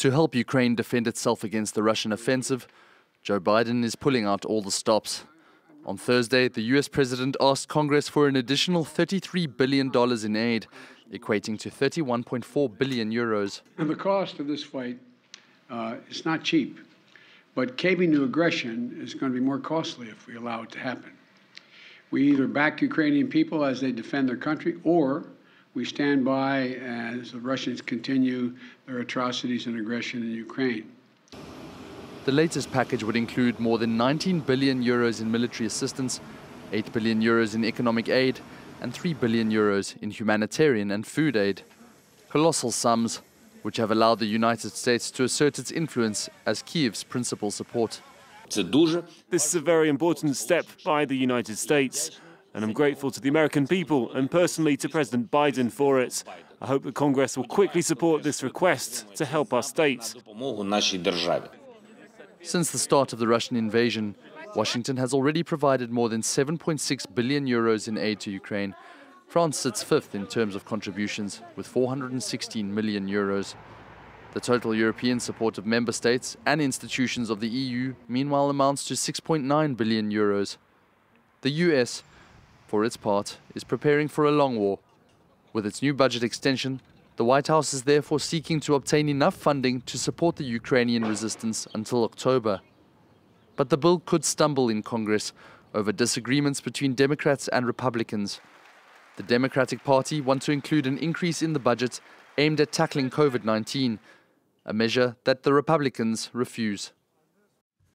To help Ukraine defend itself against the Russian offensive, Joe Biden is pulling out all the stops. On Thursday, the US president asked Congress for an additional $33 billion in aid, equating to 31.4 billion euros. And the cost of this fight uh, is not cheap, but caving to aggression is going to be more costly if we allow it to happen. We either back Ukrainian people as they defend their country, or we stand by as the Russians continue their atrocities and aggression in Ukraine. The latest package would include more than 19 billion euros in military assistance, 8 billion euros in economic aid, and 3 billion euros in humanitarian and food aid. Colossal sums, which have allowed the United States to assert its influence as Kiev's principal support. This is a very important step by the United States and I'm grateful to the American people and personally to President Biden for it. I hope that Congress will quickly support this request to help our state. Since the start of the Russian invasion, Washington has already provided more than 7.6 billion euros in aid to Ukraine. France sits fifth in terms of contributions with 416 million euros. The total European support of member states and institutions of the EU meanwhile amounts to 6.9 billion euros. The US for its part, is preparing for a long war. With its new budget extension, the White House is therefore seeking to obtain enough funding to support the Ukrainian resistance until October. But the bill could stumble in Congress over disagreements between Democrats and Republicans. The Democratic Party want to include an increase in the budget aimed at tackling COVID 19, a measure that the Republicans refuse.